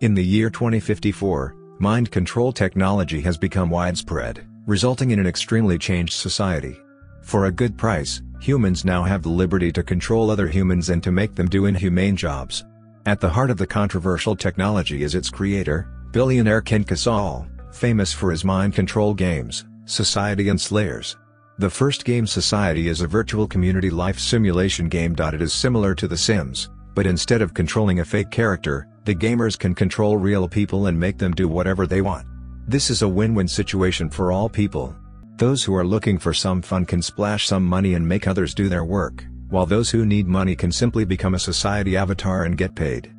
In the year 2054, mind control technology has become widespread, resulting in an extremely changed society. For a good price, humans now have the liberty to control other humans and to make them do inhumane jobs. At the heart of the controversial technology is its creator, billionaire Ken Castle, famous for his mind control games, Society and Slayers. The first game Society is a virtual community life simulation game. It is similar to The Sims, but instead of controlling a fake character, the gamers can control real people and make them do whatever they want. This is a win-win situation for all people. Those who are looking for some fun can splash some money and make others do their work, while those who need money can simply become a society avatar and get paid.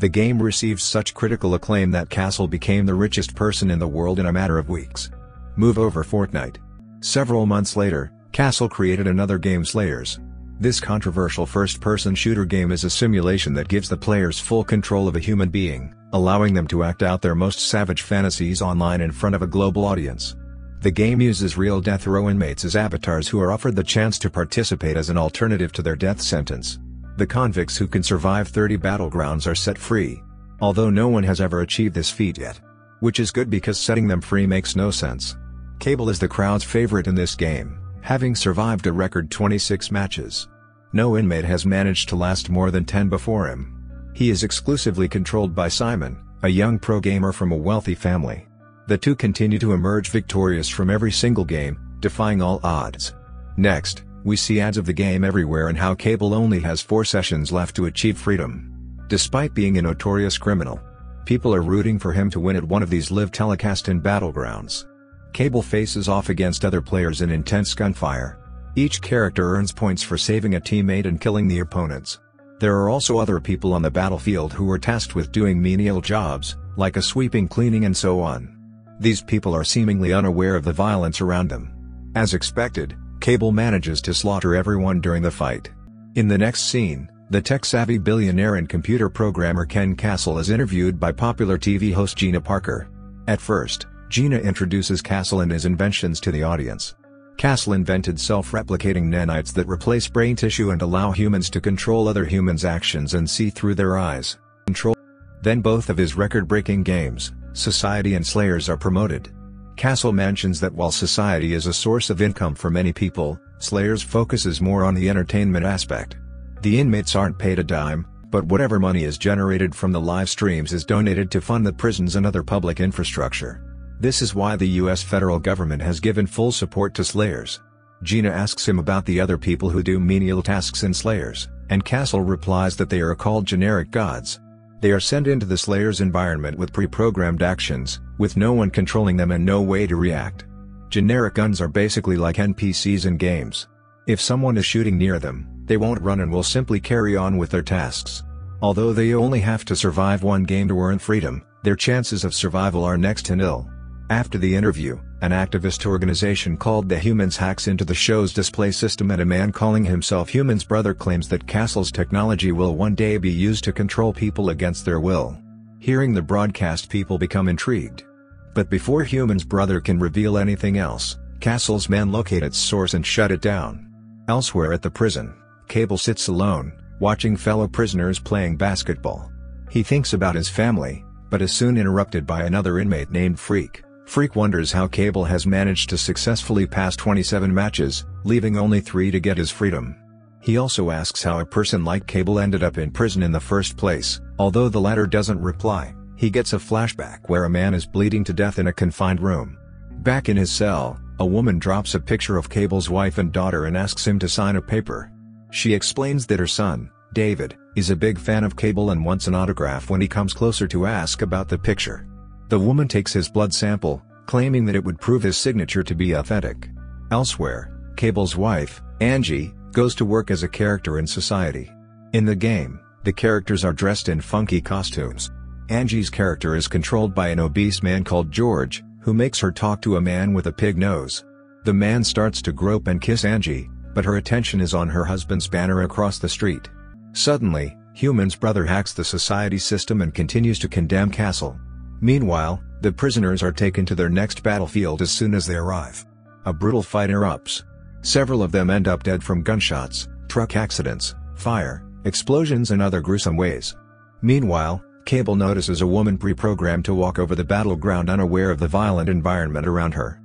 The game received such critical acclaim that Castle became the richest person in the world in a matter of weeks. Move over Fortnite. Several months later, Castle created another game Slayers. This controversial first-person shooter game is a simulation that gives the players full control of a human being, allowing them to act out their most savage fantasies online in front of a global audience. The game uses real death row inmates as avatars who are offered the chance to participate as an alternative to their death sentence. The convicts who can survive 30 battlegrounds are set free. Although no one has ever achieved this feat yet. Which is good because setting them free makes no sense. Kable is the crowd's favorite in this game, having survived a record 26 matches. No inmate has managed to last more than 10 before him. He is exclusively controlled by Simon, a young pro gamer from a wealthy family. The two continue to emerge victorious from every single game, defying all odds. Next, we see ads of the game everywhere and how Kable only has four sessions left to achieve freedom. Despite being a notorious criminal, people are rooting for him to win at one of these live telecast in battlegrounds. Kable faces off against other players in intense gunfire. Each character earns points for saving a teammate and killing the opponents. There are also other people on the battlefield who are tasked with doing menial jobs, like a sweeping cleaning and so on. These people are seemingly unaware of the violence around them. As expected, Kable manages to slaughter everyone during the fight. In the next scene, the tech-savvy billionaire and computer programmer Ken Castle is interviewed by popular TV host Gina Parker. At first, Gina introduces Castle and his inventions to the audience. Castle invented self-replicating nanites that replace brain tissue and allow humans to control other humans' actions and see through their eyes. Control. Then both of his record-breaking games, Society and Slayers are promoted. Castle mentions that while Society is a source of income for many people, Slayers focuses more on the entertainment aspect. The inmates aren't paid a dime, but whatever money is generated from the live streams is donated to fund the prisons and other public infrastructure. This is why the US federal government has given full support to Slayers. Gina asks him about the other people who do menial tasks in Slayers, and Castle replies that they are called generic cons. They are sent into the Slayer's environment with pre-programmed actions, with no one controlling them and no way to react. Generic cons are basically like NPCs in games. If someone is shooting near them, they won't run and will simply carry on with their tasks. Although they only have to survive one game to earn freedom, their chances of survival are next to nil. After the interview, an activist organization called The Humans hacks into the show's display system and a man calling himself Human's brother claims that Castle's technology will one day be used to control people against their will. Hearing the broadcast people become intrigued. But before Human's brother can reveal anything else, Castle's men locate its source and shut it down. Elsewhere at the prison, Kable sits alone, watching fellow prisoners playing basketball. He thinks about his family, but is soon interrupted by another inmate named Freak. Freak wonders how Kable has managed to successfully pass 27 matches, leaving only 3 to get his freedom. He also asks how a person like Kable ended up in prison in the first place, although the latter doesn't reply, he gets a flashback where a man is bleeding to death in a confined room. Back in his cell, a woman drops a picture of Kable's wife and daughter and asks him to sign a paper. She explains that her son, David, is a big fan of Kable and wants an autograph when he comes closer to ask about the picture. The woman takes his blood sample, claiming that it would prove his signature to be authentic. Elsewhere, Kable's wife, Angie, goes to work as a character in society. In the game, the characters are dressed in funky costumes. Angie's character is controlled by an obese man called George, who makes her talk to a man with a pig nose. The man starts to grope and kiss Angie, but her attention is on her husband's banner across the street. Suddenly, Human's brother hacks the society system and continues to condemn Castle. Meanwhile, the prisoners are taken to their next battlefield as soon as they arrive. A brutal fight erupts. Several of them end up dead from gunshots, truck accidents, fire, explosions and other gruesome ways. Meanwhile, Kable notices a woman pre-programmed to walk over the battleground unaware of the violent environment around her.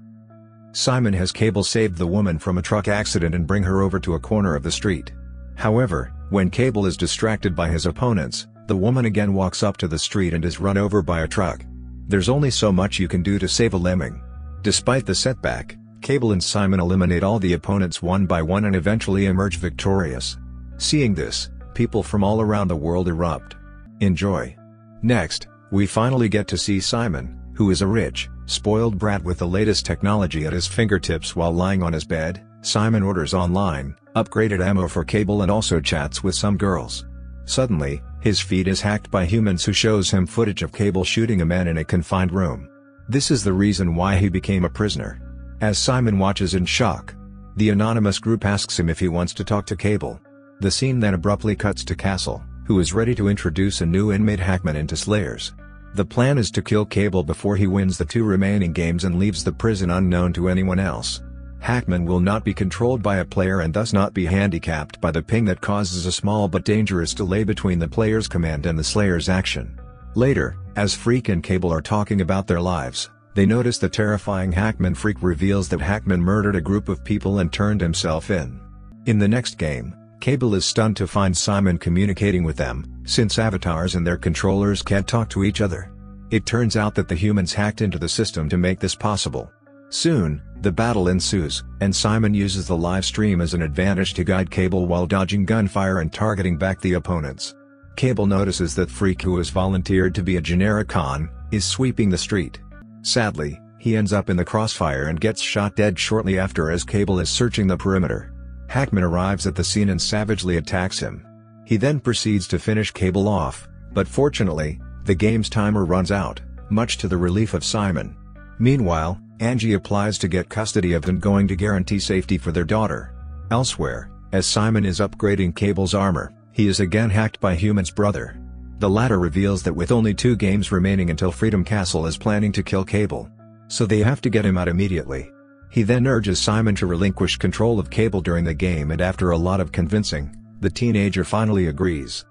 Simon has Kable save the woman from a truck accident and bring her over to a corner of the street. However, when Kable is distracted by his opponents, the woman again walks up to the street and is run over by a truck. There's only so much you can do to save a lemming. Despite the setback, Kable and Simon eliminate all the opponents one by one and eventually emerge victorious. Seeing this, people from all around the world erupt. Enjoy! Next, we finally get to see Simon, who is a rich, spoiled brat with the latest technology at his fingertips while lying on his bed. Simon orders online, upgraded ammo for Kable and also chats with some girls. Suddenly, his feed is hacked by humans who shows him footage of Kable shooting a man in a confined room. This is the reason why he became a prisoner. As Simon watches in shock, the anonymous group asks him if he wants to talk to Kable. The scene then abruptly cuts to Castle who is ready to introduce a new inmate Hackman into Slayers. The plan is to kill Kable before he wins the two remaining games and leaves the prison unknown to anyone else. Hackman will not be controlled by a player and thus not be handicapped by the ping that causes a small but dangerous delay between the player's command and the Slayer's action. Later, as Freak and Kable are talking about their lives, they notice the terrifying Hackman Freak reveals that Hackman murdered a group of people and turned himself in. In the next game, Kable is stunned to find Simon communicating with them, since avatars and their controllers can't talk to each other. It turns out that the humans hacked into the system to make this possible. Soon, the battle ensues, and Simon uses the live stream as an advantage to guide Kable while dodging gunfire and targeting back the opponents. Kable notices that Freak who has volunteered to be a generic con, is sweeping the street. Sadly, he ends up in the crossfire and gets shot dead shortly after as Kable is searching the perimeter. Hackman arrives at the scene and savagely attacks him. He then proceeds to finish Kable off, but fortunately, the game's timer runs out, much to the relief of Simon. Meanwhile, Angie applies to get custody of them going to guarantee safety for their daughter. Elsewhere, as Simon is upgrading Kable's armor, he is again hacked by Human's brother. The latter reveals that with only two games remaining until Freedom Castle is planning to kill Kable. So they have to get him out immediately. He then urges Simon to relinquish control of Kable during the game and after a lot of convincing, the teenager finally agrees.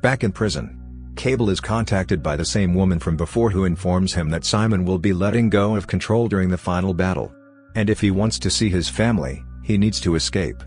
Back in prison, Kable is contacted by the same woman from before who informs him that Simon will be letting go of control during the final battle. And if he wants to see his family, he needs to escape.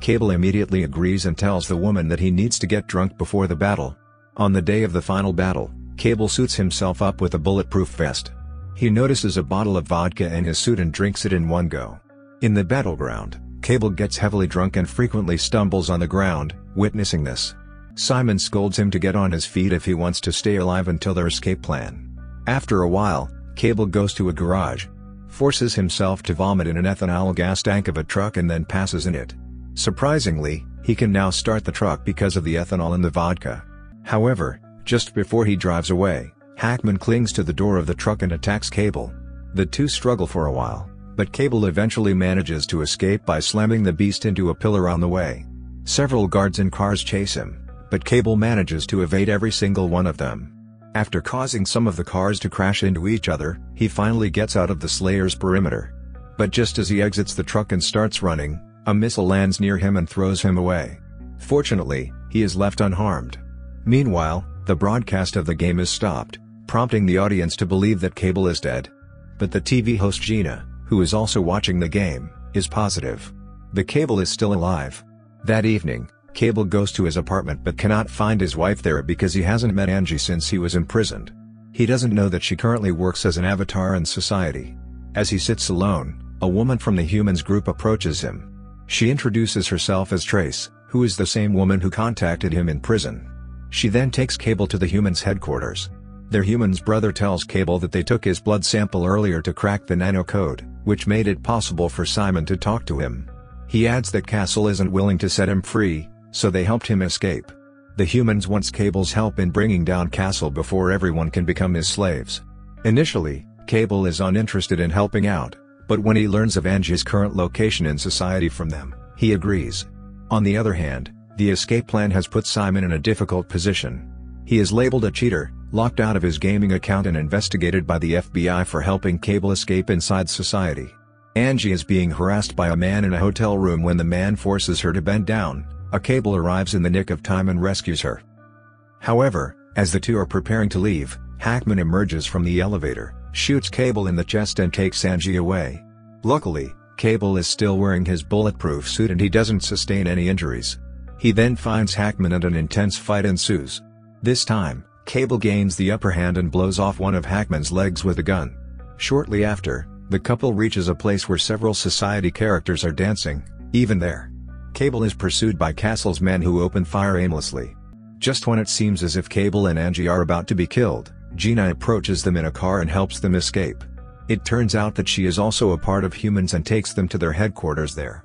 Kable immediately agrees and tells the woman that he needs to get drunk before the battle. On the day of the final battle, Kable suits himself up with a bulletproof vest. He notices a bottle of vodka in his suit and drinks it in one go. In the battleground, Kable gets heavily drunk and frequently stumbles on the ground, witnessing this. Simon scolds him to get on his feet if he wants to stay alive until their escape plan. After a while, Kable goes to a garage, forces himself to vomit in an ethanol gas tank of a truck and then passes in it. Surprisingly, he can now start the truck because of the ethanol in the vodka. However, just before he drives away, Hackman clings to the door of the truck and attacks Kable. The two struggle for a while, but Kable eventually manages to escape by slamming the beast into a pillar on the way. Several guards and cars chase him, but Kable manages to evade every single one of them. After causing some of the cars to crash into each other, he finally gets out of the Slayer's perimeter. But just as he exits the truck and starts running, a missile lands near him and throws him away. Fortunately, he is left unharmed. Meanwhile, the broadcast of the game is stopped, prompting the audience to believe that Kable is dead. But the TV host Gina, who is also watching the game, is positive. The Kable is still alive. That evening, Kable goes to his apartment but cannot find his wife there because he hasn't met Angie since he was imprisoned. He doesn't know that she currently works as an avatar in society. As he sits alone, a woman from the humans group approaches him. She introduces herself as Trace, who is the same woman who contacted him in prison. She then takes Kable to the humans' headquarters. Their human's brother tells Kable that they took his blood sample earlier to crack the nanocode, which made it possible for Simon to talk to him. He adds that Castle isn't willing to set him free, so they helped him escape. The humans wants Kable's help in bringing down Castle before everyone can become his slaves. Initially, Kable is uninterested in helping out, but when he learns of Angie's current location in society from them, he agrees. On the other hand, the escape plan has put Simon in a difficult position. He is labeled a cheater, locked out of his gaming account and investigated by the FBI for helping Kable escape inside society. Angie is being harassed by a man in a hotel room when the man forces her to bend down, a Kable arrives in the nick of time and rescues her. However, As the two are preparing to leave, Hackman emerges from the elevator, shoots Kable in the chest and takes Angie away. Luckily, Kable is still wearing his bulletproof suit and he doesn't sustain any injuries. He then finds Hackman and an intense fight ensues. This time, Kable gains the upper hand and blows off one of Hackman's legs with a gun. Shortly after, the couple reaches a place where several society characters are dancing, even there. Kable is pursued by Castle's men who open fire aimlessly. Just when it seems as if Kable and Angie are about to be killed, Gina approaches them in a car and helps them escape. It turns out that she is also a part of humans and takes them to their headquarters there.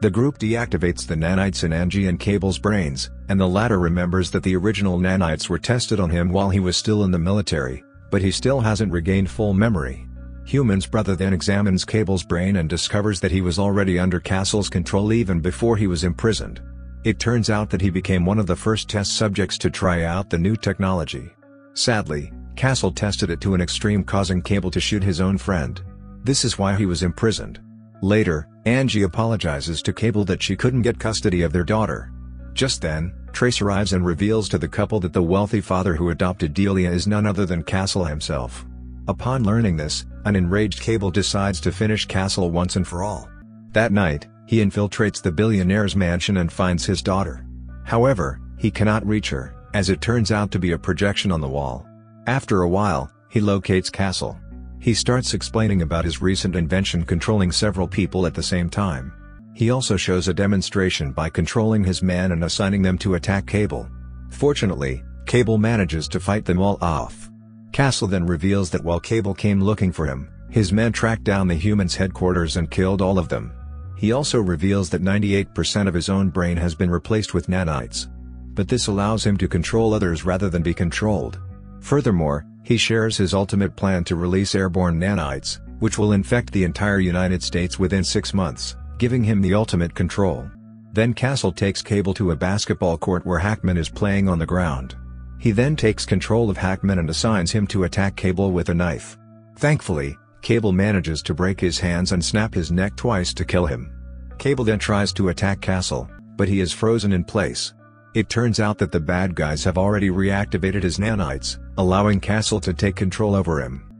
The group deactivates the nanites in Angie and Kable's brains, and the latter remembers that the original nanites were tested on him while he was still in the military, but he still hasn't regained full memory. Human's brother then examines Kable's brain and discovers that he was already under Castle's control even before he was imprisoned. It turns out that he became one of the first test subjects to try out the new technology. Sadly, Castle tested it to an extreme causing Kable to shoot his own friend. This is why he was imprisoned. Later, Angie apologizes to Kable that she couldn't get custody of their daughter. Just then, Trace arrives and reveals to the couple that the wealthy father who adopted Delia is none other than Castle himself. Upon learning this, an enraged Kable decides to finish Castle once and for all. That night, he infiltrates the billionaire's mansion and finds his daughter. However, he cannot reach her, as it turns out to be a projection on the wall. After a while, he locates Castle. He starts explaining about his recent invention controlling several people at the same time. He also shows a demonstration by controlling his man and assigning them to attack Kable. Fortunately, Kable manages to fight them all off. Castle then reveals that while Kable came looking for him, his men tracked down the humans' headquarters and killed all of them. He also reveals that 98% of his own brain has been replaced with nanites. But this allows him to control others rather than be controlled. Furthermore, he shares his ultimate plan to release airborne nanites, which will infect the entire United States within six months, giving him the ultimate control. Then Castle takes Kable to a basketball court where Hackman is playing on the ground. He then takes control of Hackman and assigns him to attack Kable with a knife. Thankfully, Kable manages to break his hands and snap his neck twice to kill him. Kable then tries to attack Castle, but he is frozen in place. It turns out that the bad guys have already reactivated his nanites, allowing Castle to take control over him.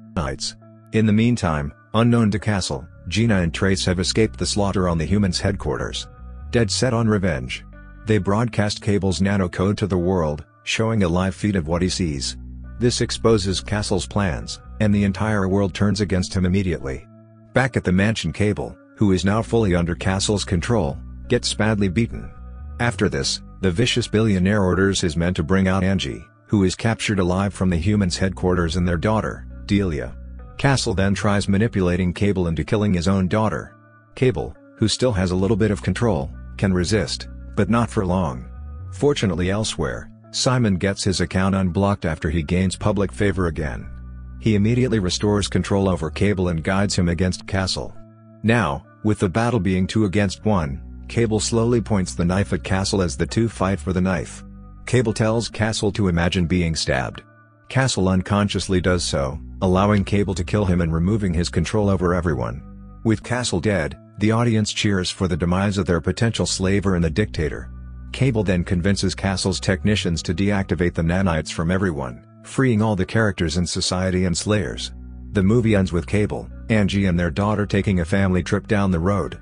In the meantime, unknown to Castle, Gina and Trace have escaped the slaughter on the humans' headquarters. Dead set on revenge. They broadcast Kable's nanocode to the world, showing a live feed of what he sees. This exposes Castle's plans, and the entire world turns against him immediately. Back at the mansion Kable, who is now fully under Castle's control, gets badly beaten. After this, the vicious billionaire orders his men to bring out Angie, who is captured alive from the humans' headquarters and their daughter, Delia. Castle then tries manipulating Kable into killing his own daughter. Kable, who still has a little bit of control, can resist, but not for long. Fortunately elsewhere, Simon gets his account unblocked after he gains public favor again. He immediately restores control over Kable and guides him against Castle. Now, with the battle being two against one, Kable slowly points the knife at Castle as the two fight for the knife. Kable tells Castle to imagine being stabbed. Castle unconsciously does so, allowing Kable to kill him and removing his control over everyone. With Castle dead, the audience cheers for the demise of their potential slaver and the dictator. Kable then convinces Castle's technicians to deactivate the nanites from everyone, freeing all the characters in society and slayers. The movie ends with Kable, Angie and their daughter taking a family trip down the road.